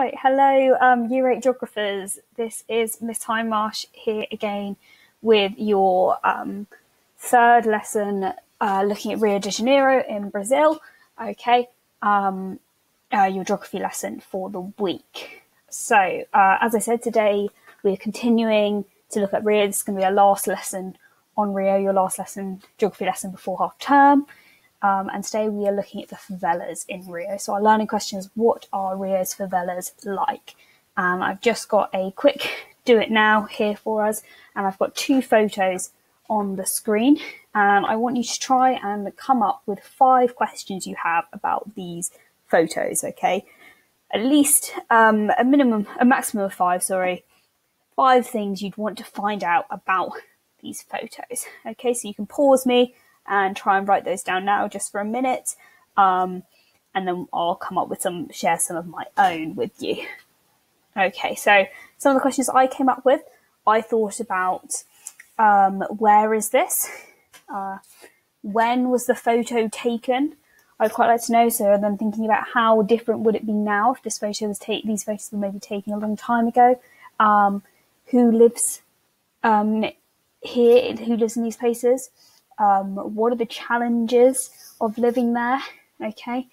Right, hello, um, Year 8 geographers. This is Miss Hindmarsh here again with your um, third lesson uh, looking at Rio de Janeiro in Brazil. Okay, um, uh, your geography lesson for the week. So, uh, as I said, today we're continuing to look at Rio. This is going to be our last lesson on Rio, your last lesson, geography lesson before half term. Um, and today we are looking at the favelas in Rio. So our learning question is, what are Rio's favelas like? Um, I've just got a quick do it now here for us, and I've got two photos on the screen. And I want you to try and come up with five questions you have about these photos, okay? At least um, a minimum, a maximum of five, sorry. Five things you'd want to find out about these photos. Okay, so you can pause me and try and write those down now just for a minute. Um, and then I'll come up with some, share some of my own with you. Okay, so some of the questions I came up with, I thought about um, where is this? Uh, when was the photo taken? I'd quite like to know. So then thinking about how different would it be now if this photo was taken, these photos were maybe taken a long time ago. Um, who lives um, here? Who lives in these places? Um, what are the challenges of living there? Okay.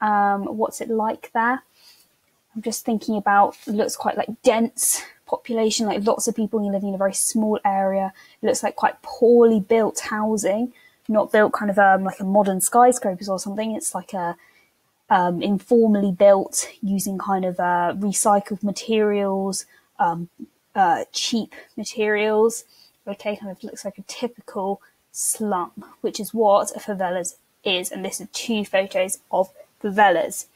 Um, what's it like there? I'm just thinking about, it looks quite like dense population, like lots of people living in a very small area. It looks like quite poorly built housing, not built kind of um, like a modern skyscrapers or something. It's like a um, informally built using kind of uh, recycled materials, um, uh, cheap materials. Okay, kind of looks like a typical slum, which is what a favelas is. And this is two photos of favelas.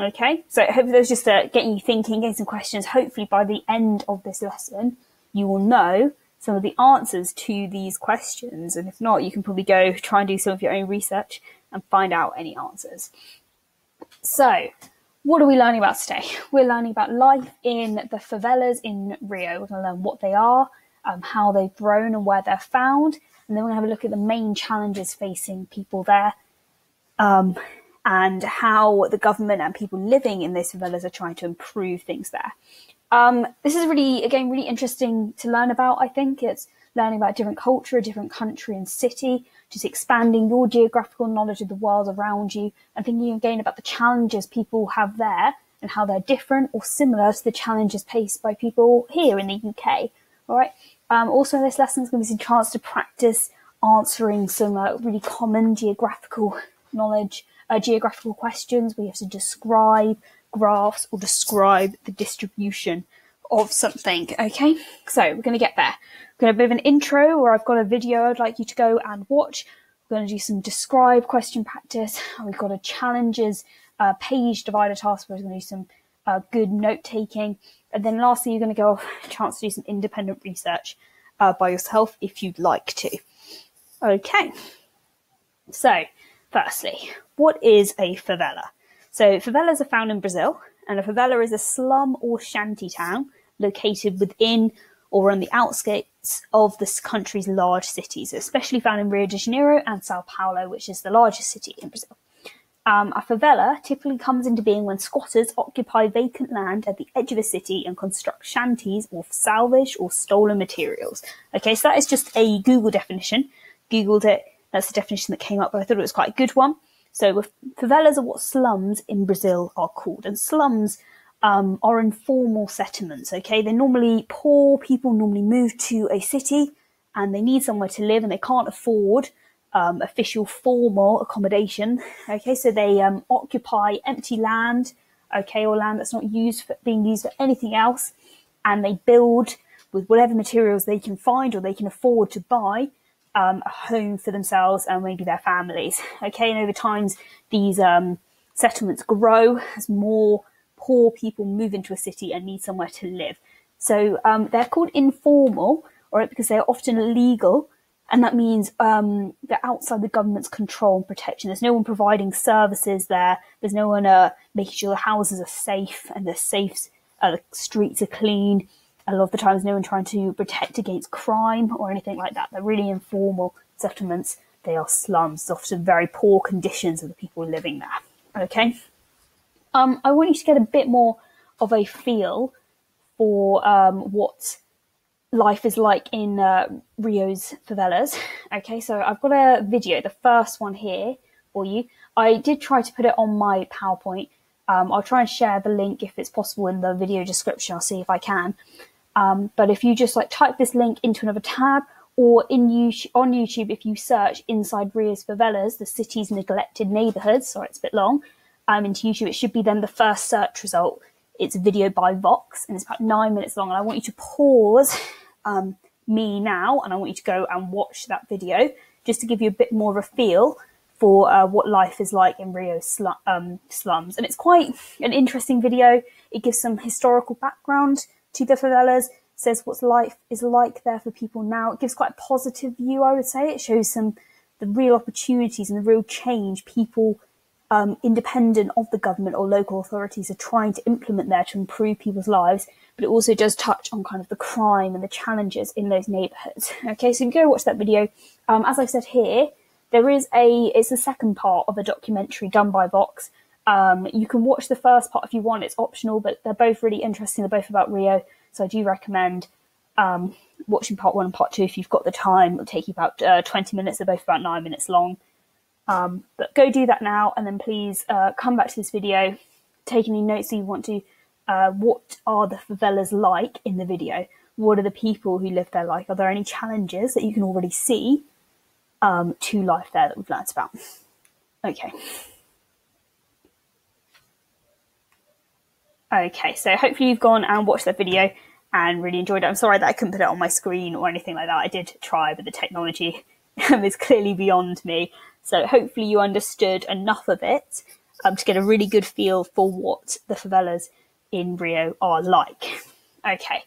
Okay, so hopefully those just uh, getting you thinking, getting some questions. Hopefully by the end of this lesson, you will know some of the answers to these questions. And if not, you can probably go try and do some of your own research and find out any answers. So, what are we learning about today? We're learning about life in the favelas in Rio. We're going to learn what they are, um, how they've grown and where they're found, and then we're going to have a look at the main challenges facing people there um, and how the government and people living in those favelas are trying to improve things there. Um, this is really, again, really interesting to learn about, I think. It's learning about different culture, a different country and city, just expanding your geographical knowledge of the world around you and thinking again about the challenges people have there and how they're different or similar to the challenges faced by people here in the UK. All right. Um, also, in this lesson is going to be some chance to practice answering some uh, really common geographical knowledge, uh, geographical questions you have to describe graphs or describe the distribution of something. Okay, so we're going to get there. We're going to have a bit of an intro where I've got a video I'd like you to go and watch. We're going to do some describe question practice. We've got a challenges uh, page divider task where we're going to do some uh, good note taking. And then lastly, you're going to go a chance to do some independent research uh, by yourself if you'd like to. Okay. So, firstly, what is a favela? So, favelas are found in Brazil, and a favela is a slum or shanty town located within or on the outskirts of this country's large cities, especially found in Rio de Janeiro and Sao Paulo, which is the largest city in Brazil. Um, a favela typically comes into being when squatters occupy vacant land at the edge of a city and construct shanties of salvaged or stolen materials. Okay, so that is just a Google definition. Googled it. That's the definition that came up, but I thought it was quite a good one. So favelas are what slums in Brazil are called, and slums um, are informal settlements. Okay, they're normally poor people. Normally move to a city, and they need somewhere to live, and they can't afford um, official formal accommodation. Okay, so they um, occupy empty land, okay, or land that's not used for being used for anything else, and they build with whatever materials they can find or they can afford to buy um, a home for themselves and maybe their families. Okay, and over time these um, settlements grow as more poor people move into a city and need somewhere to live. So um, they're called informal, or because they're often illegal and that means um, they're outside the government's control and protection. There's no one providing services there. There's no one uh, making sure the houses are safe and the safe, uh, the streets are clean. A lot of the times, no one trying to protect against crime or anything like that. They're really informal settlements. They are slums, often very poor conditions of the people living there. Okay. Um, I want you to get a bit more of a feel for um, what life is like in uh, Rio's favelas. Okay, so I've got a video, the first one here for you. I did try to put it on my PowerPoint. Um, I'll try and share the link if it's possible in the video description. I'll see if I can. Um, but if you just like type this link into another tab or in YouTube, on YouTube, if you search inside Rio's favelas, the city's neglected neighborhoods, sorry, it's a bit long, um, into YouTube, it should be then the first search result. It's a video by Vox and it's about nine minutes long. And I want you to pause um, me now and I want you to go and watch that video just to give you a bit more of a feel for uh, what life is like in Rio um, slums. And it's quite an interesting video. It gives some historical background to the favelas, says what life is like there for people now. It gives quite a positive view, I would say. It shows some the real opportunities and the real change people um, independent of the government or local authorities are trying to implement there to improve people's lives. But it also does touch on kind of the crime and the challenges in those neighbourhoods. Okay, so go watch that video. Um, as I said here, there is a it's the second part of a documentary done by Vox. Um, you can watch the first part if you want; it's optional, but they're both really interesting. They're both about Rio, so I do recommend um, watching part one and part two if you've got the time. It'll take you about uh, twenty minutes. They're both about nine minutes long. Um, but go do that now, and then please uh, come back to this video. Take any notes you want to. Uh, what are the favelas like in the video? What are the people who live there like? Are there any challenges that you can already see um, to life there that we've learnt about? Okay. Okay, so hopefully you've gone and watched that video and really enjoyed it. I'm sorry that I couldn't put it on my screen or anything like that. I did try, but the technology is clearly beyond me. So hopefully you understood enough of it um, to get a really good feel for what the favelas in Rio are like. Okay.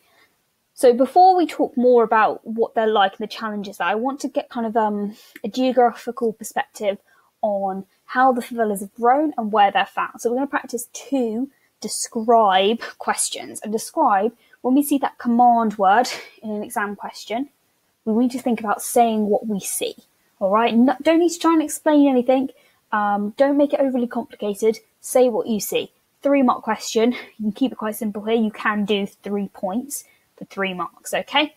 So before we talk more about what they're like and the challenges, I want to get kind of um, a geographical perspective on how the favelas have grown and where they're found. So we're going to practice two describe questions. And describe, when we see that command word in an exam question, we need to think about saying what we see. All right, no, don't need to try and explain anything. Um, don't make it overly complicated. Say what you see. Three mark question. You can keep it quite simple here. You can do three points for three marks. Okay.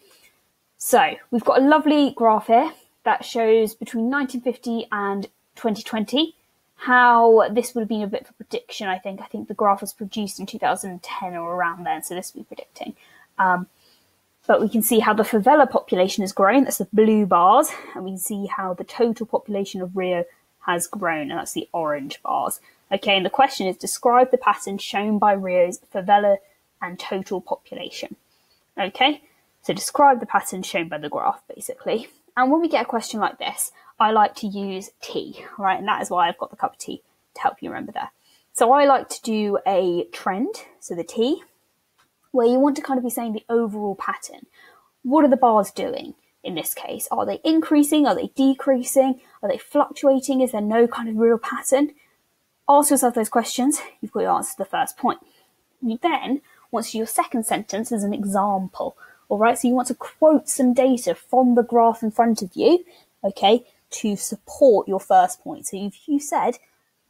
So we've got a lovely graph here that shows between 1950 and 2020 how this would have been a bit of a prediction. I think. I think the graph was produced in 2010 or around then, so this will be predicting. Um, but we can see how the favela population has grown. That's the blue bars. And we can see how the total population of Rio has grown. And that's the orange bars. Okay, and the question is describe the pattern shown by Rio's favela and total population. Okay, so describe the pattern shown by the graph, basically. And when we get a question like this, I like to use tea, right? And that is why I've got the cup of tea to help you remember that. So I like to do a trend, so the T, where you want to kind of be saying the overall pattern. What are the bars doing in this case? Are they increasing? Are they decreasing? Are they fluctuating? Is there no kind of real pattern? Ask yourself those questions. You've got your answer to the first point. You then want to do your second sentence as an example. All right, so you want to quote some data from the graph in front of you, okay, to support your first point. So if you said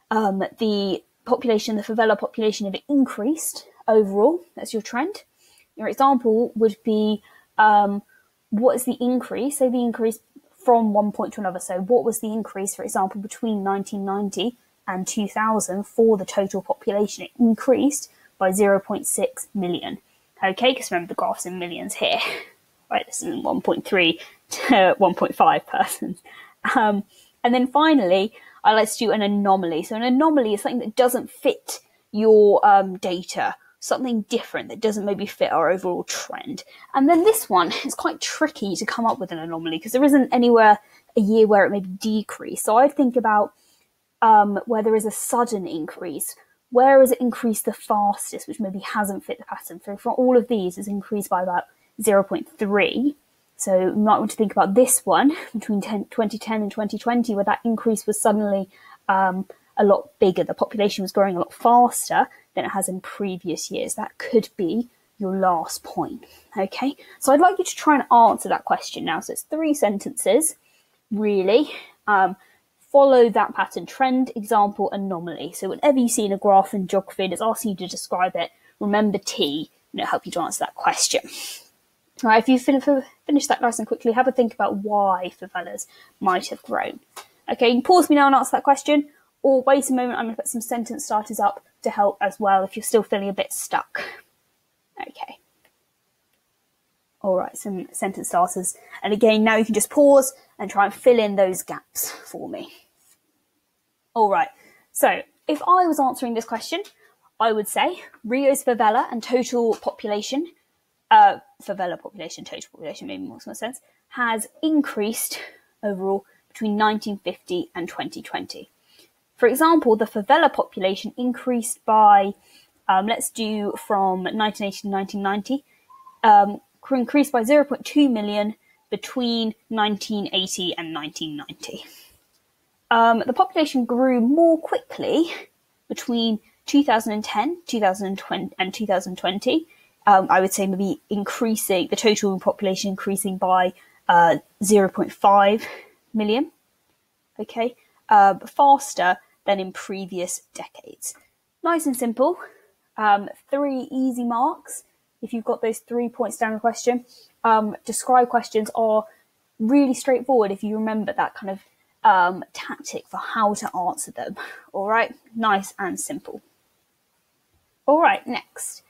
um, the population, the favela population, have increased overall. That's your trend. Your example would be um, what is the increase? So the increase from one point to another. So what was the increase, for example, between 1990 and 2000 for the total population? It increased by 0.6 million. Okay, because remember the graph's in millions here. Right, this is 1.3 to 1.5 persons. Um, and then finally, I like to do an anomaly. So an anomaly is something that doesn't fit your um, data something different that doesn't maybe fit our overall trend. And then this one is quite tricky to come up with an anomaly because there isn't anywhere a year where it maybe decrease. So I'd think about um, where there is a sudden increase. Where has it increased the fastest, which maybe hasn't fit the pattern? So for all of these, it's increased by about 0.3. So you might want to think about this one between 10, 2010 and 2020, where that increase was suddenly um, a lot bigger. The population was growing a lot faster than it has in previous years. That could be your last point. Okay, so I'd like you to try and answer that question now. So it's three sentences, really. Um, follow that pattern trend, example, anomaly. So whenever you see in a graph in geography and it's asking you to describe it, remember T and it'll help you to answer that question. All right, if you fin- finish that nice and quickly, have a think about why favelas might have grown. Okay, you can pause me now and answer that question, or wait a moment, I'm going to put some sentence starters up to help as well if you're still feeling a bit stuck. Okay. All right, some sentence starters. And again, now you can just pause and try and fill in those gaps for me. All right, so if I was answering this question, I would say Rio's favela and total population, uh, favela population, total population, maybe makes more sense, has increased overall between 1950 and 2020. For example, the favela population increased by, um, let's do from 1980 to 1990, um, increased by 0.2 million between 1980 and 1990. Um, the population grew more quickly between 2010, 2020, and 2020. Um, I would say maybe increasing the total population increasing by uh, 0.5 million. Okay, uh, faster than in previous decades. Nice and simple. Um, three easy marks if you've got those three points down the question. Um, describe questions are really straightforward if you remember that kind of um, tactic for how to answer them. All right, nice and simple. All right, next.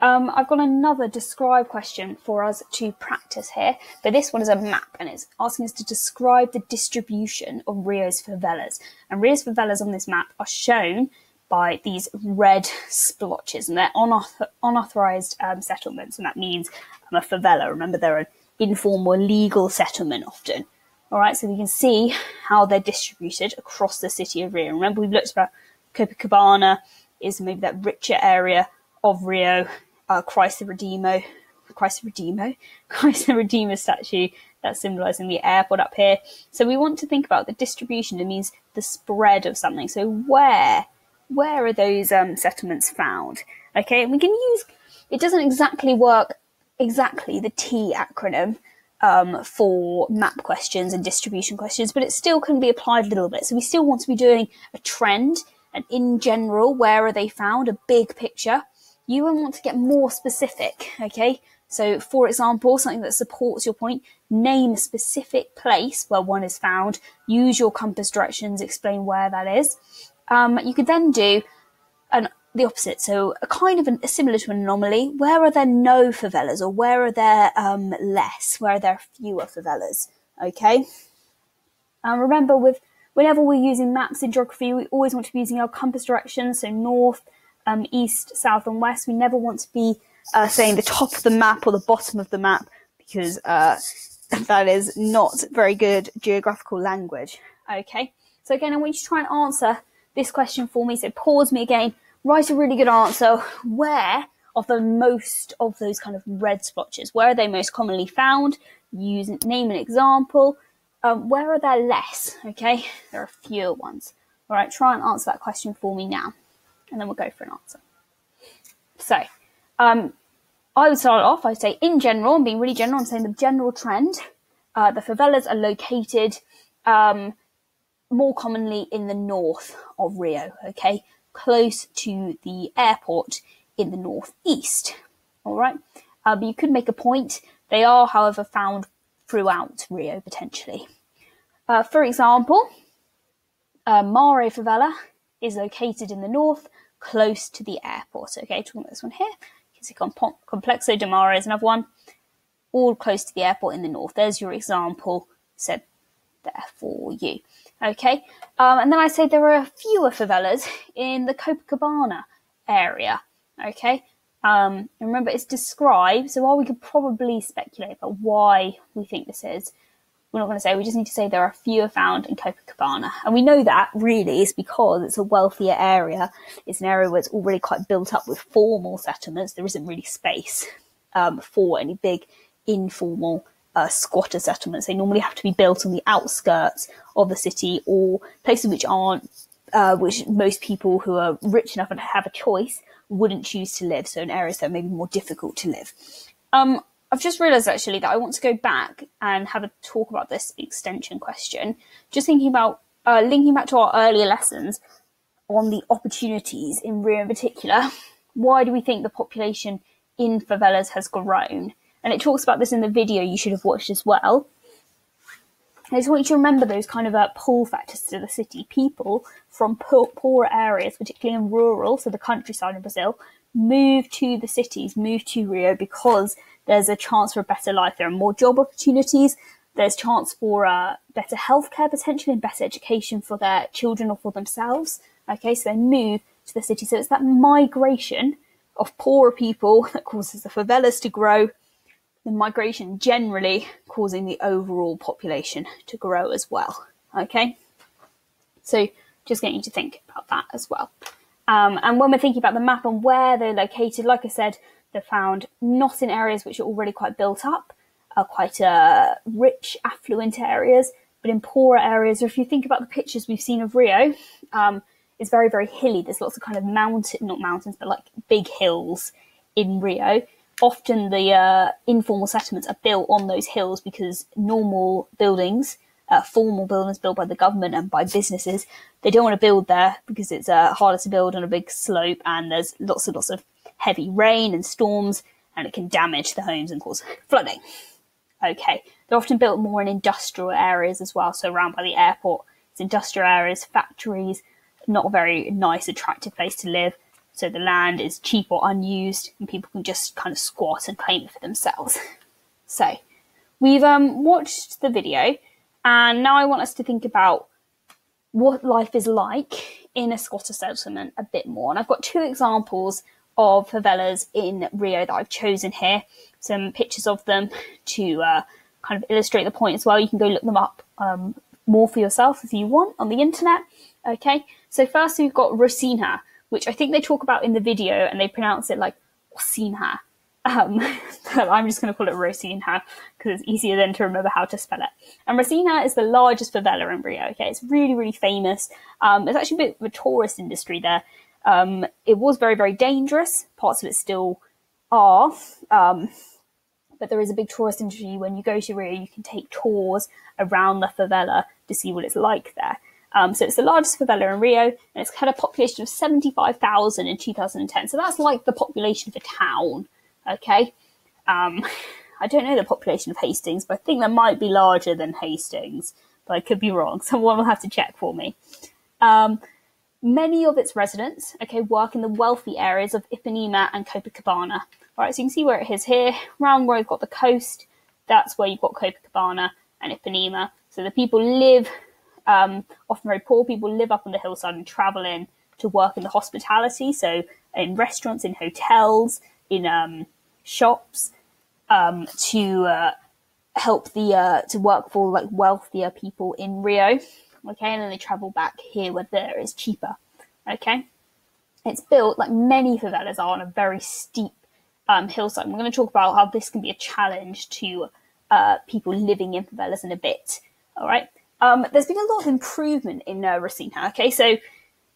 Um, I've got another describe question for us to practice here, but this one is a map and it's asking us to describe the distribution of Rio's favelas. And Rio's favelas on this map are shown by these red splotches, and they're unauthor- unauthorized um, settlements, and that means um, a favela. Remember, they're an informal, legal settlement often. All right, so we can see how they're distributed across the city of Rio. Remember, we've looked about Copacabana is maybe that richer area of Rio. Uh, Christ the Redeemer, Christ the Redeemer, Christ the Redeemer statue that's symbolizing the airport up here. So we want to think about the distribution. It means the spread of something. So where where are those um, settlements found? Okay, and we can use, it doesn't exactly work exactly the T acronym um, for map questions and distribution questions, but it still can be applied a little bit. So we still want to be doing a trend and in general, where are they found? A big picture. You will want to get more specific, okay? So, for example, something that supports your point, name a specific place where one is found, use your compass directions, explain where that is. Um, you could then do an the opposite. So a kind of an, similar to an anomaly. Where are there no favelas, or where are there um, less? Where are there fewer favelas? Okay. And remember, with whenever we're using maps in geography, we always want to be using our compass directions. So north, um, east, south, and west. We never want to be uh, saying the top of the map or the bottom of the map because uh, that is not very good geographical language. Okay. So again, I want you to try and answer this question for me. So pause me again, write a really good answer. Where are the most of those kind of red splotches? Where are they most commonly found? Use name an example. Um, where are there less? Okay, there are fewer ones. All right, try and answer that question for me now, and then we'll go for an answer. So, um, I would start off. I'd say, in general, I'm being really general. I'm saying the general trend. Uh, the favelas are located um, more commonly in the north of Rio, okay, close to the airport in the northeast. All right, uh, but you could make a point. They are, however, found throughout Rio potentially. Uh, for example, uh, Mare Favela is located in the north, close to the airport. Okay, talking about this one here. You can see Complexo de Mare is another one, all close to the airport in the north. There's your example said there for you. Okay, um, and then I say there are fewer favelas in the Copacabana area. Okay, um, remember it's described, so while we could probably speculate about why we think this is, we're not going to say. We just need to say there are fewer found in Copacabana, and we know that really is because it's a wealthier area. It's an area where it's already quite built up with formal settlements. There isn't really space um, for any big informal uh, squatter settlements. They normally have to be built on the outskirts of the city or places which aren't, uh, which most people who are rich enough and have a choice wouldn't choose to live. So in areas that may be more difficult to live. Um, I've just realised actually that I want to go back and have a talk about this extension question. Just thinking about uh, linking back to our earlier lessons on the opportunities in Rio in particular. why do we think the population in favelas has grown? And it talks about this in the video you should have watched as well. I just want you to remember those kind of uh, pull factors to the city. People from poor, poor areas, particularly in rural, so the countryside in Brazil, move to the cities, move to Rio because there's a chance for a better life. There are more job opportunities. There's chance for uh, better healthcare potentially and better education for their children or for themselves. Okay, so they move to the city. So it's that migration of poorer people that causes the favelas to grow. The migration generally causing the overall population to grow as well. Okay, so just getting you to think about that as well. Um, and when we're thinking about the map and where they're located, like I said, they're found not in areas which are already quite built up, are quite uh, rich, affluent areas, but in poorer areas. Or if you think about the pictures we've seen of Rio, um, it's very, very hilly. There's lots of kind of mountain, not mountains, but like big hills in Rio. Often the uh, informal settlements are built on those hills because normal buildings, uh, formal buildings built by the government and by businesses, they don't want to build there because it's uh, harder to build on a big slope and there's lots and lots of heavy rain and storms and it can damage the homes and cause flooding. Okay, they're often built more in industrial areas as well, so around by the airport. It's industrial areas, factories, not a very nice, attractive place to live. So the land is cheap or unused, and people can just kind of squat and claim it for themselves. So we've um, watched the video, and now I want us to think about what life is like in a squatter settlement a bit more. And I've got two examples of favelas in Rio that I've chosen here. Some pictures of them to uh, kind of illustrate the point as well. You can go look them up um, more for yourself if you want on the internet. Okay, so first we've got Rocinha, which I think they talk about in the video and they pronounce it like Rocinha. Um, I'm just going to call it Rocinha because it's easier than to remember how to spell it. And Rocinha is the largest favela in Rio. Okay, it's really, really famous. Um, there's actually a bit of a tourist industry there. Um, it was very, very dangerous. Parts of it still are. Um, but there is a big tourist industry. When you go to Rio, you can take tours around the favela to see what it's like there. Um, so it's the largest favela in Rio, and it's had a population of 75,000 in 2010. So that's like the population of a town. Okay. Um, I don't know the population of Hastings, but I think that might be larger than Hastings, but I could be wrong. Someone will have to check for me. Um, Many of its residents, okay, work in the wealthy areas of Ipanema and Copacabana. All right, so you can see where it is here, around where we've got the coast. That's where you've got Copacabana and Ipanema. So the people live, um, often very poor people, live up on the hillside and travel in to work in the hospitality. So in restaurants, in hotels, in um, shops, um, to uh, help the uh, to work for like wealthier people in Rio okay, and then they travel back here where there is cheaper, okay. It's built like many favelas are on a very steep um, hillside. we're going to talk about how this can be a challenge to uh, people living in favelas in a bit. All right. Um, there's been a lot of improvement in uh, Rocinha. Okay, so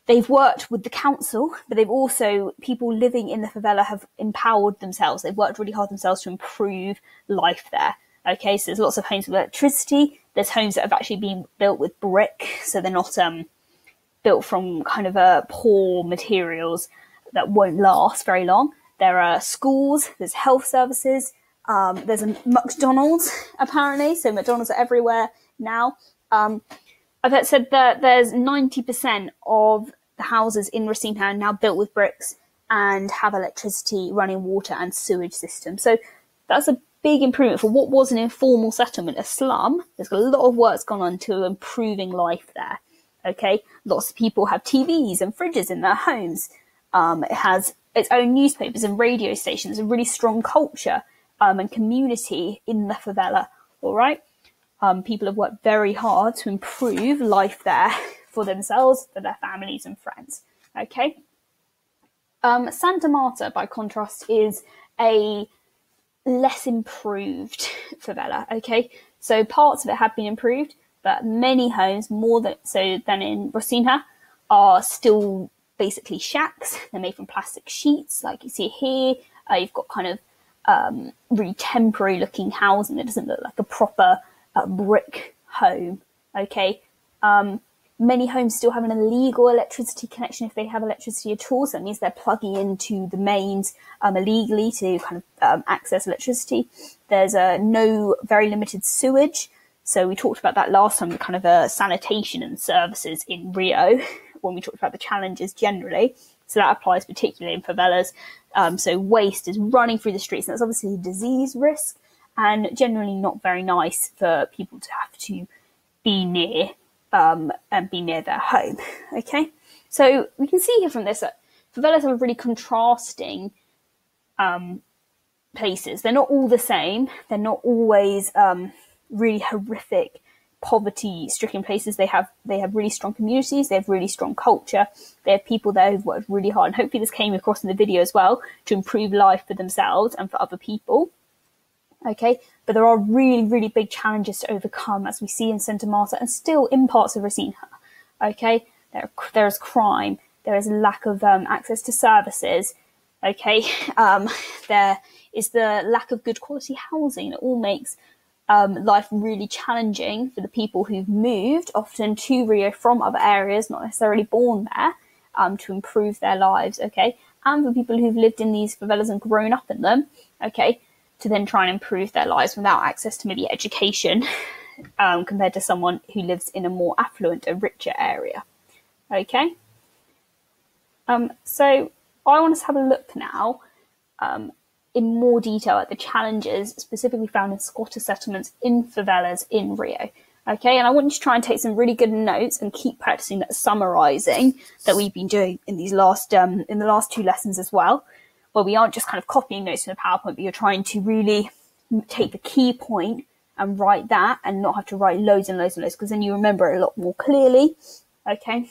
they've worked with the council, but they've also people living in the favela have empowered themselves. They've worked really hard themselves to improve life there. Okay, so there's lots of homes with electricity. There's homes that have actually been built with brick, so they're not um, built from kind of uh, poor materials that won't last very long. There are schools, there's health services, um, there's a McDonald's apparently, so McDonald's are everywhere now. Um, I've said that there's 90% of the houses in Rocinha are now built with bricks and have electricity, running water, and sewage systems. So that's a big improvement for what was an informal settlement, a slum. There's a lot of work's gone on to improving life there. Okay, lots of people have TVs and fridges in their homes. Um, it has its own newspapers and radio stations, a really strong culture um, and community in the favela. All right, um, people have worked very hard to improve life there for themselves, for their families and friends. Okay. Um, Santa Marta, by contrast, is a less improved favela. Okay, so parts of it have been improved, but many homes, more than so than in Rocinha, are still basically shacks. They're made from plastic sheets, like you see here. Uh, you've got kind of um, really temporary looking housing that doesn't look like a proper uh, brick home. Okay, um, many homes still have an illegal electricity connection if they have electricity at all. So that means they're plugging into the mains um, illegally to kind of um, access electricity. There's a no very limited sewage. So we talked about that last time, kind of uh, sanitation and services in Rio when we talked about the challenges generally. So that applies particularly in favelas. Um, so waste is running through the streets, and that's obviously a disease risk and generally not very nice for people to have to be near um, and be near their home. Okay, so we can see here from this that favelas are really contrasting um, places. They're not all the same. They're not always um, really horrific poverty stricken places they have they have really strong communities they have really strong culture they have people there who've worked really hard and hopefully this came across in the video as well to improve life for themselves and for other people okay but there are really really big challenges to overcome as we see in Santa Marta and still in parts of Rocinha okay? There, there's crime. There is lack of um, access to services. Okay? Um, there is the lack of good quality housing. It all makes um, life really challenging for the people who've moved often to Rio from other areas, not necessarily born there, um, to improve their lives, okay? And for people who've lived in these favelas and grown up in them, okay, to then try and improve their lives without access to maybe education um, compared to someone who lives in a more affluent and richer area, okay? Um, so I want us to have a look now um, in more detail at the challenges specifically found in squatter settlements in favelas in Rio. Okay, and I want you to try and take some really good notes and keep practicing that summarizing that we've been doing in these last um, in the last two lessons as well, where we aren't just kind of copying notes from a PowerPoint, but you're trying to really take the key point and write that and not have to write loads and loads and loads because then you remember it a lot more clearly. Okay,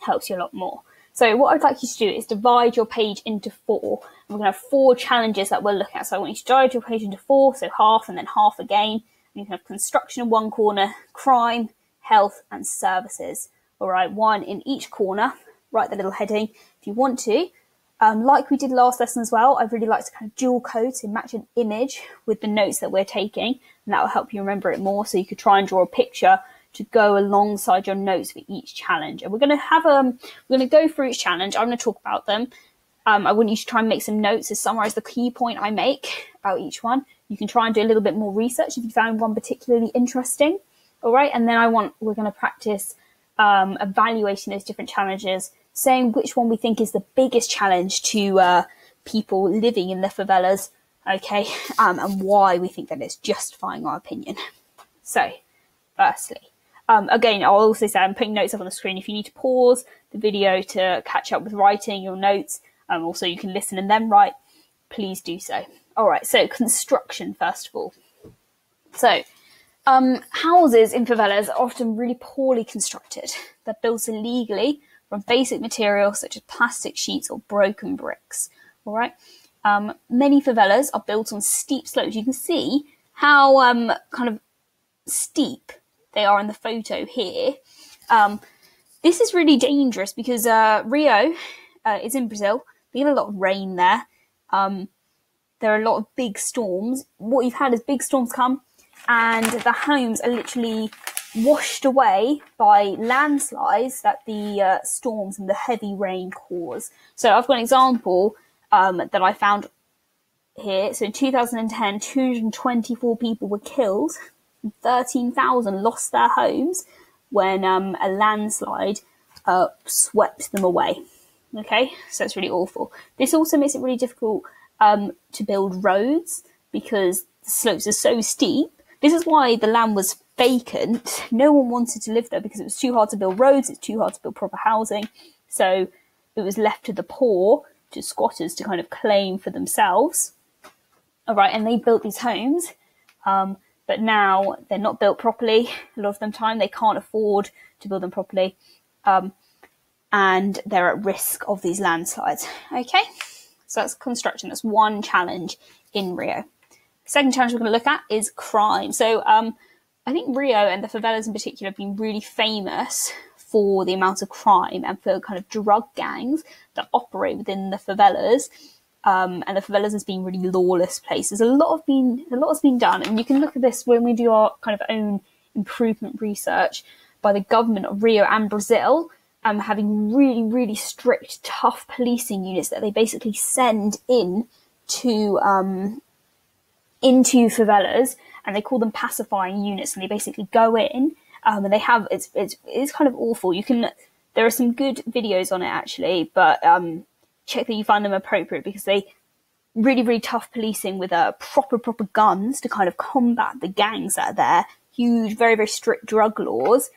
helps you a lot more. So what I'd like you to do is divide your page into four. we're going to have four challenges that we're looking at. So I want you to divide your page into four, so half and then half again. And you can have construction in one corner, crime, health, and services. All right, one in each corner. Write the little heading if you want to. Um, like we did last lesson as well, I'd really like to kind of dual code, so match an image with the notes that we're taking, and that will help you remember it more. So you could try and draw a picture to go alongside your notes for each challenge. And we're going to have um we're going to go through each challenge. I'm going to talk about them. Um, I want you to try and make some notes to summarize the key point I make about each one. You can try and do a little bit more research if you found one particularly interesting. All right, and then I want we're going to practice um, evaluating those different challenges, saying which one we think is the biggest challenge to uh, people living in the favelas. Okay, um, and why we think that it's justifying our opinion. So, firstly, um, again, I'll also say I'm putting notes up on the screen. If you need to pause the video to catch up with writing your notes, um, also you can listen and then write, please do so. All right, so construction first of all. So, um, houses in favelas are often really poorly constructed. They're built illegally from basic materials such as plastic sheets or broken bricks. All right. Um, many favelas are built on steep slopes. You can see how um, kind of steep they are in the photo here. Um, this is really dangerous because uh, Rio uh, is in Brazil. We get a lot of rain there. Um, there are a lot of big storms. What you've had is big storms come, and the homes are literally washed away by landslides that the uh, storms and the heavy rain cause. So I've got an example um, that I found here. So in 2010, 224 people were killed 13,000 lost their homes when um, a landslide uh, swept them away. Okay, so it's really awful. This also makes it really difficult um, to build roads because the slopes are so steep. This is why the land was vacant. No one wanted to live there because it was too hard to build roads, it's too hard to build proper housing. So it was left to the poor, to squatters to kind of claim for themselves. All right, and they built these homes. Um, but now they're not built properly. A lot of them time they can't afford to build them properly, um, and they're at risk of these landslides. Okay, so that's construction. That's one challenge in Rio. second challenge we're going to look at is crime. So um, I think Rio and the favelas in particular have been really famous for the amount of crime and for kind of drug gangs that operate within the favelas um, and the favelas has been really lawless places. A lot of been a lot has been done, and you can look at this when we do our kind of own improvement research by the government of Rio and Brazil, um, having really, really strict, tough policing units that they basically send in to um, into favelas, and they call them pacifying units, and they basically go in um, and they have it's, it's it's kind of awful. You can there are some good videos on it actually, but um, check that you find them appropriate because they really really tough policing with uh, proper proper guns to kind of combat the gangs that are there. Huge, very very strict drug laws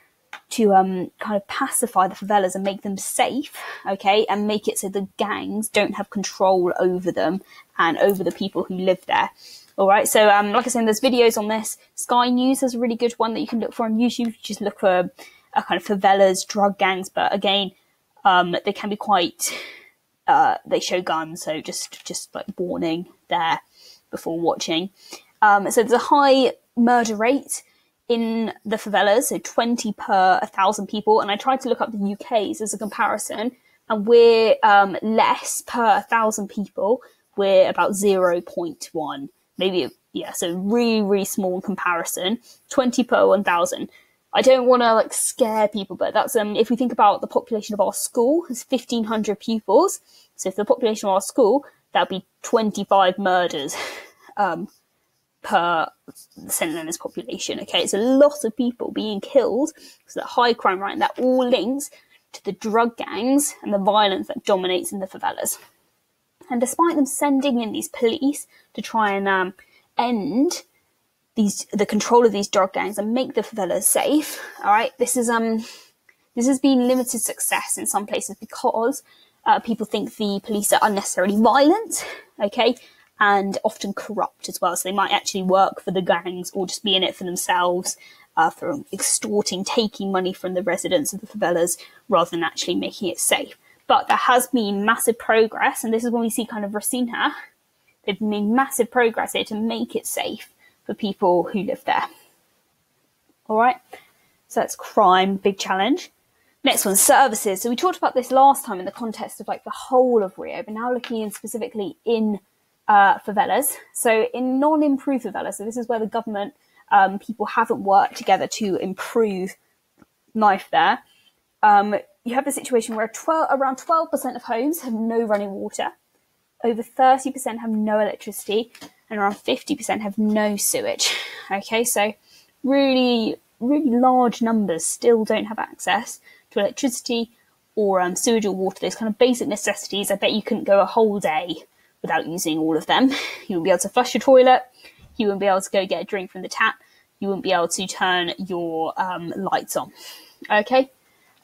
to um, kind of pacify the favelas and make them safe, okay, and make it so the gangs don't have control over them and over the people who live there. All right, so um, like I said, there's videos on this. Sky News has a really good one that you can look for on YouTube. Just look for a kind of favelas, drug gangs, but again, um, they can be quite. Uh, they show guns, so just just like warning there before watching. Um, so there's a high murder rate in the favelas, so 20 per 1,000 people. And I tried to look up the UK's as a comparison, and we're um, less per 1,000 people. We're about 0.1, maybe, yeah, so really, really small comparison. 20 per 1,000. I don't want to like scare people, but that's um if we think about the population of our school, it's 1,500 pupils. So if the population of our school, that'd be 25 murders. Um, per. Leonard's population. Okay, it's a lot of people being killed. So that high crime rate, and that all links to the drug gangs and the violence that dominates in the favelas. And despite them sending in these police to try and um, end these the control of these drug gangs and make the favelas safe, all right, this is um this has been limited success in some places because uh, people think the police are unnecessarily violent. Okay, and often corrupt as well. So they might actually work for the gangs or just be in it for themselves, uh, for extorting, taking money from the residents of the favelas rather than actually making it safe. But there has been massive progress, and this is when we see kind of Rocinha. They've made massive progress here to make it safe for people who live there. All right, so that's crime, big challenge. Next one, services. So we talked about this last time in the context of like the whole of Rio, but now looking in specifically in uh, favelas. So in non-improved favelas, so this is where the government um, people haven't worked together to improve life there. Um, you have a situation where 12, around 12% of homes have no running water, over 30% have no electricity, and around 50% have no sewage. Okay, so really, really large numbers still don't have access to electricity or um, sewage or water, those kind of basic necessities. I bet you couldn't go a whole day without using all of them. You wouldn't be able to flush your toilet. You wouldn't be able to go get a drink from the tap. You wouldn't be able to turn your um, lights on. Okay.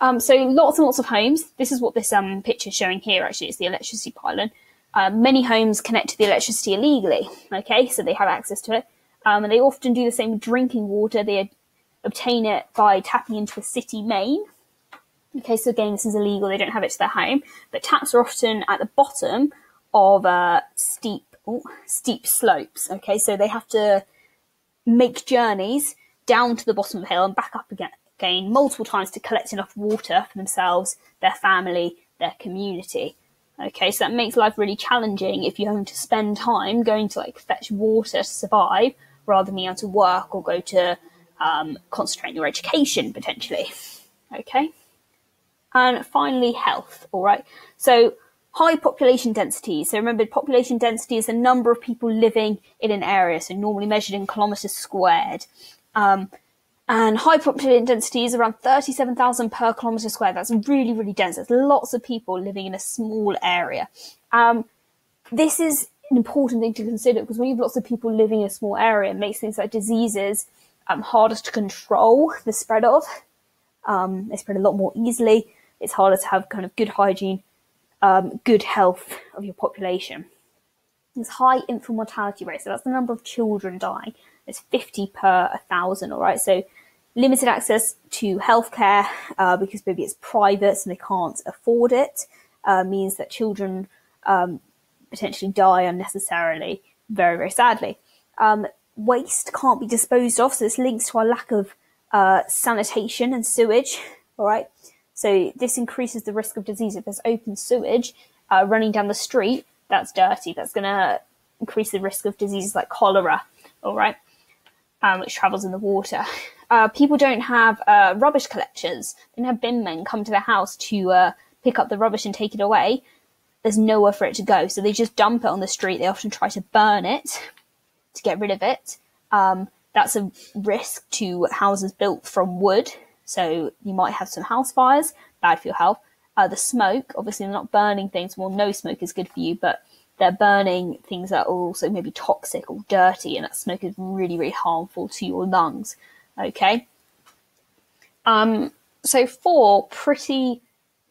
Um, so lots and lots of homes. This is what this um, picture is showing here. Actually, it's the electricity pylon. Uh, many homes connect to the electricity illegally. Okay, so they have access to it, um, and they often do the same with drinking water. They obtain it by tapping into a city main. Okay, so again, this is illegal. They don't have it to their home, but taps are often at the bottom of uh, steep oh, steep slopes. Okay, so they have to make journeys down to the bottom of the hill and back up again, again multiple times to collect enough water for themselves, their family, their community. Okay, so that makes life really challenging if you're having to spend time going to like fetch water to survive rather than being able to work or go to um, concentrate on your education potentially. Okay. And finally, health. All right. So high population density. So remember, population density is the number of people living in an area, so normally measured in kilometers squared. Um, and high population density is around 37,000 per kilometer square. That's really, really dense. There's lots of people living in a small area. Um, this is an important thing to consider because when you have lots of people living in a small area, it makes things like diseases um, harder to control the spread of. Um, they spread a lot more easily. It's harder to have kind of good hygiene um, good health of your population. There's high infant mortality rate, so that's the number of children dying. It's 50 per 1,000, all right? So limited access to healthcare uh, because maybe it's private and they can't afford it uh, means that children um, potentially die unnecessarily, very, very sadly. Um, waste can't be disposed of, so this links to our lack of uh, sanitation and sewage, all right? So this increases the risk of disease. If there's open sewage uh, running down the street, that's dirty. That's going to increase the risk of diseases like cholera. All right. um, which travels in the water. Uh, people don't have uh, rubbish collectors. They don't have bin men come to their house to uh, pick up the rubbish and take it away. There's nowhere for it to go, so they just dump it on the street. They often try to burn it to get rid of it. Um, that's a risk to houses built from wood, so you might have some house fires, bad for your health. Uh, the smoke, obviously, they're not burning things. Well, no smoke is good for you, but they're burning things that are also maybe toxic or dirty, and that smoke is really, really harmful to your lungs. Okay. Um, so four pretty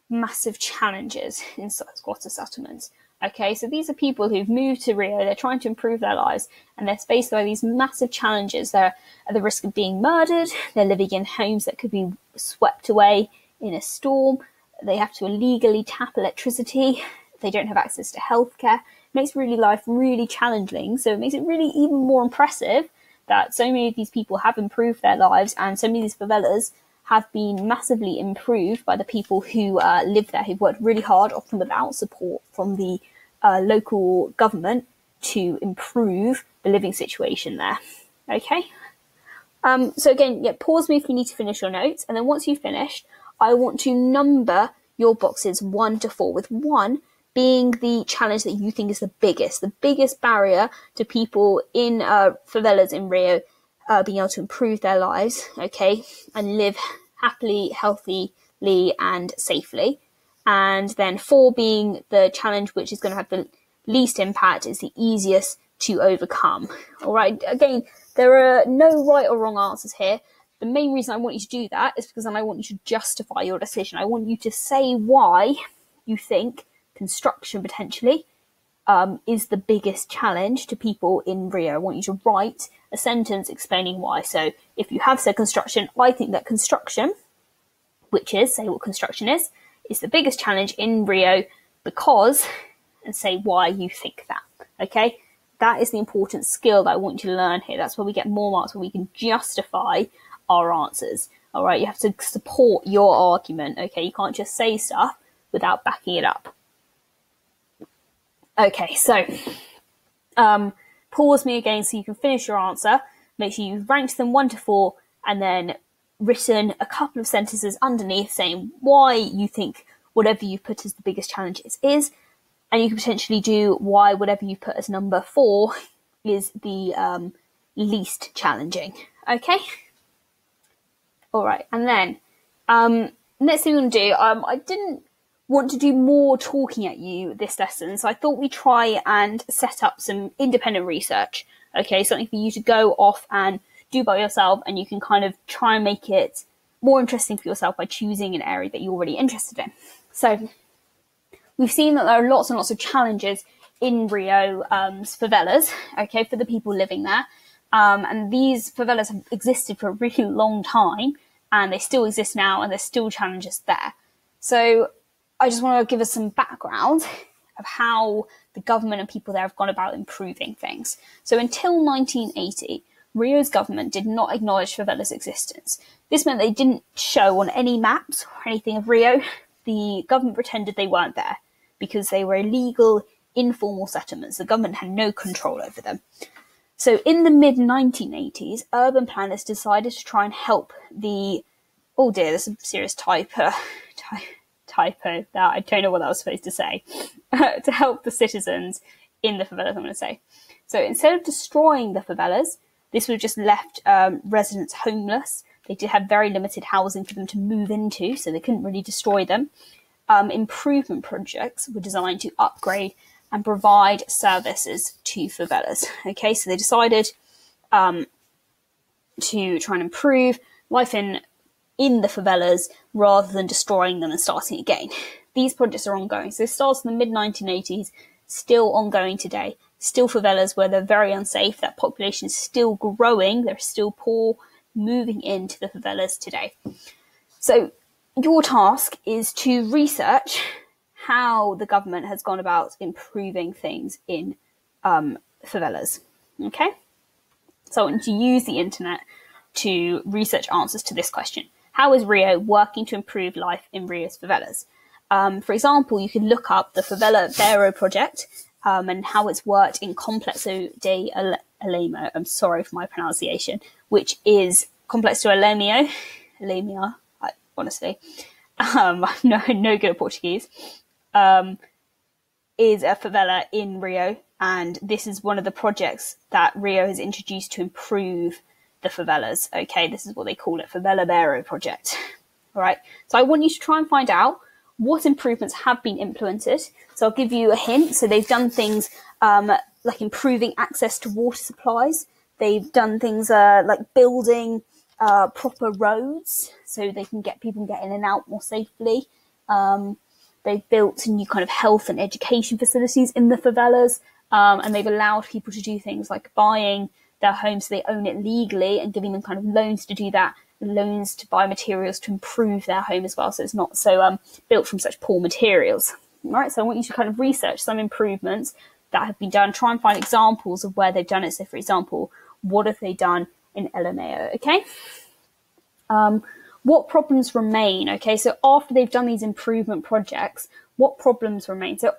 massive challenges in squatter settlements. Okay, so these are people who've moved to Rio, they're trying to improve their lives, and they're faced by these massive challenges. They're at the risk of being murdered, they're living in homes that could be swept away in a storm, they have to illegally tap electricity, they don't have access to healthcare. It makes really life really challenging, so it makes it really even more impressive that so many of these people have improved their lives and so many of these favelas have been massively improved by the people who uh, live there, who've worked really hard, often without support from the uh, local government, to improve the living situation there. Okay. Um, so again, yeah, pause me if you need to finish your notes, and then once you've finished, I want to number your boxes one to four, with one being the challenge that you think is the biggest, the biggest barrier to people in uh, favelas in Rio uh, being able to improve their lives, okay, and live happily, healthily, and safely. And then four being the challenge which is going to have the least impact, is the easiest to overcome. All right. Again, there are no right or wrong answers here. The main reason I want you to do that is because then I want you to justify your decision. I want you to say why you think construction potentially um, is the biggest challenge to people in Rio. I want you to write a sentence explaining why. So if you have said construction, I think that construction, which is, say what construction is, is the biggest challenge in Rio because, and say why you think that. Okay? That is the important skill that I want you to learn here. That's where we get more marks, where we can justify our answers. All right, you have to support your argument. Okay, you can't just say stuff without backing it up. Okay, so um, pause me again so you can finish your answer. Make sure you've ranked them one to four and then written a couple of sentences underneath saying why you think whatever you've put as the biggest challenge is. And you can potentially do why whatever you put as number four is the um, least challenging. Okay? All right, and then um, next thing we're going to do, um, I didn't want to do more talking at you this lesson. So I thought we'd try and set up some independent research. Okay, something for you to go off and do by yourself, and you can kind of try and make it more interesting for yourself by choosing an area that you're already interested in. So we've seen that there are lots and lots of challenges in Rio um, favelas, okay, for the people living there. Um, and these favelas have existed for a really long time, and they still exist now, and there's still challenges there. So I just want to give us some background of how the government and people there have gone about improving things. So until 1980, Rio's government did not acknowledge favelas' existence. This meant they didn't show on any maps or anything of Rio. The government pretended they weren't there because they were illegal, informal settlements. The government had no control over them. So in the mid 1980s, urban planners decided to try and help the oh dear, there's a serious typo. typo that I don't know what I was supposed to say, to help the citizens in the favelas, I'm going to say. So instead of destroying the favelas, this would have just left um, residents homeless. They did have very limited housing for them to move into, so they couldn't really destroy them. Um, improvement projects were designed to upgrade and provide services to favelas. Okay, so they decided um, to try and improve life in in the favelas rather than destroying them and starting again. These projects are ongoing. So it starts in the mid 1980s, still ongoing today. Still favelas where they're very unsafe. That population is still growing. They're still poor, moving into the favelas today. So your task is to research how the government has gone about improving things in um, favelas. Okay? So I want you to use the internet to research answers to this question how is Rio working to improve life in Rio's favelas? Um, for example, you can look up the Favela Bairro project um, and how it's worked in Complexo de Alemo. I'm sorry for my pronunciation, which is Complexo Alemio. Alemia, I, honestly. Um, I'm no, no good at Portuguese. Um, is a favela in Rio, and this is one of the projects that Rio has introduced to improve the favelas. Okay, this is what they call it, Favela Bairro project. All right, so I want you to try and find out what improvements have been implemented. So I'll give you a hint. So they've done things um, like improving access to water supplies. They've done things uh, like building uh, proper roads so they can get people get in and out more safely. Um, they've built new kind of health and education facilities in the favelas, um, and they've allowed people to do things like buying their home so they own it legally and giving them kind of loans to do that loans to buy materials to improve their home as well. So it's not so um, built from such poor materials. All right. So I want you to kind of research some improvements that have been done. Try and find examples of where they've done it. So, for example, what have they done in Alemão? Okay. Um, what problems remain? Okay. So after they've done these improvement projects, what problems remain? So,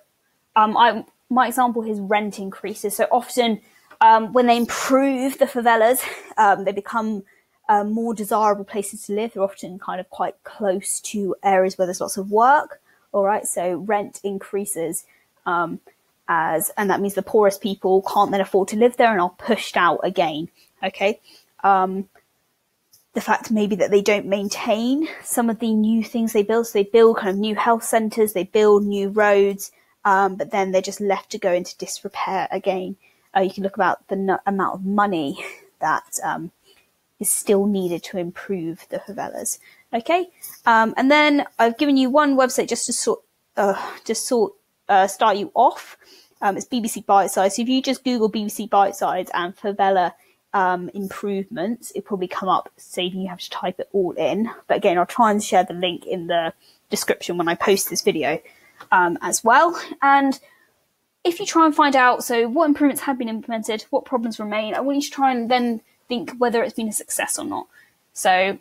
um, I, my example is rent increases. So often, um, when they improve the favelas, um, they become um, more desirable places to live. They're often kind of quite close to areas where there's lots of work. All right, so rent increases um, as, and that means the poorest people can't then afford to live there and are pushed out again. Okay. Um, the fact maybe that they don't maintain some of the new things they build. So they build kind of new health centres, they build new roads, um, but then they're just left to go into disrepair again. Uh, you can look about the n- amount of money that um, is still needed to improve the favelas. Okay, um, and then I've given you one website just to sort, uh, just sort, uh, start you off. Um, it's BBC Bitesize. So if you just Google BBC Bitesize and favela um, improvements, it probably come up, saving you have to type it all in. But again, I'll try and share the link in the description when I post this video um, as well. And if you try and find out, so what improvements have been implemented, what problems remain, I want you to try and then think whether it's been a success or not. So,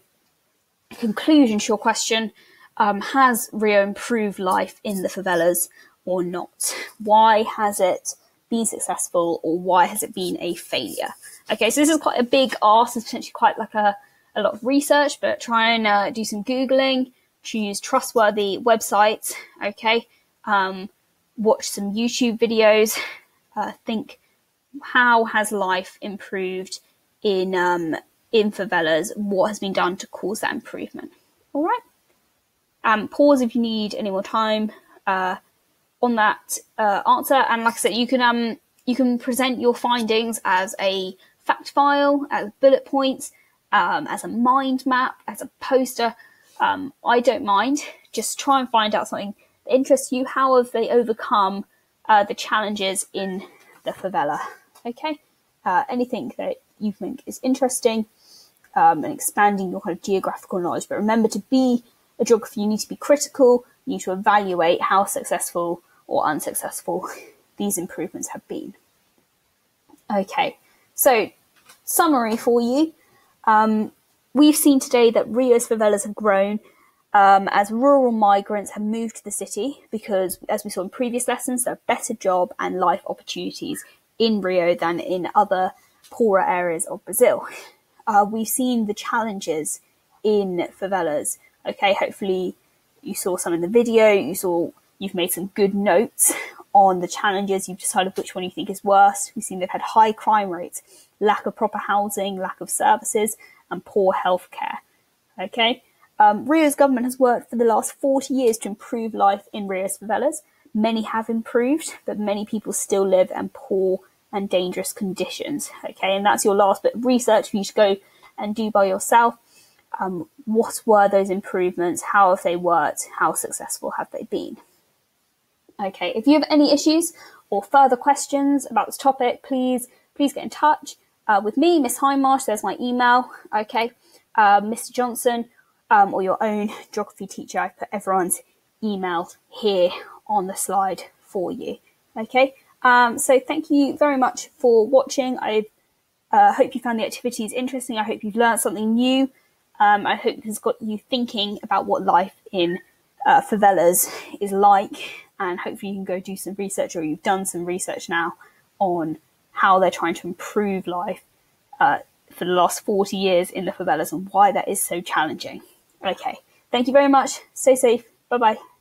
conclusion to your question um, Has Rio improved life in the favelas or not? Why has it been successful or why has it been a failure? Okay, so this is quite a big ask, it's potentially quite like a, a lot of research, but try and uh, do some Googling, choose trustworthy websites, okay, um, watch some YouTube videos, uh, think how has life improved in um, in favelas, what has been done to cause that improvement. All right. Um, pause if you need any more time uh, on that uh, answer. And like I said, you can um, you can present your findings as a fact file, as bullet points, um, as a mind map, as a poster. Um, I don't mind. Just try and find out something interests you. How have they overcome uh, the challenges in the favela? Okay. Uh, anything that you think is interesting um, and expanding your kind of geographical knowledge. But remember to be a geographer, you need to be critical, you need to evaluate how successful or unsuccessful these improvements have been. Okay, so summary for you. Um, we've seen today that Rio's favelas have grown um, as rural migrants have moved to the city because, as we saw in previous lessons, there are better job and life opportunities in Rio than in other poorer areas of Brazil. Uh, we've seen the challenges in favelas. Okay, hopefully you saw some in the video, you saw you've made some good notes on the challenges, you've decided which one you think is worse. We've seen they've had high crime rates, lack of proper housing, lack of services, and poor healthcare. Okay, um, Rio's government has worked for the last 40 years to improve life in Rio's favelas. Many have improved, but many people still live in poor and dangerous conditions. Okay, and that's your last bit of research for you to go and do by yourself. Um, what were those improvements? How have they worked? How successful have they been? Okay, if you have any issues or further questions about this topic, please please get in touch uh, with me, Miss Hindmarsh. There's my email. Okay, uh, Mr. Johnson, um, or your own geography teacher. I've put everyone's email here on the slide for you. Okay. Um, so thank you very much for watching. I uh, hope you found the activities interesting. I hope you've learned something new. Um, I hope it's got you thinking about what life in uh, favelas is like, and hopefully you can go do some research or you've done some research now on how they're trying to improve life uh, for the last 40 years in the favelas and why that is so challenging. Okay, thank you very much. Stay safe. Bye bye.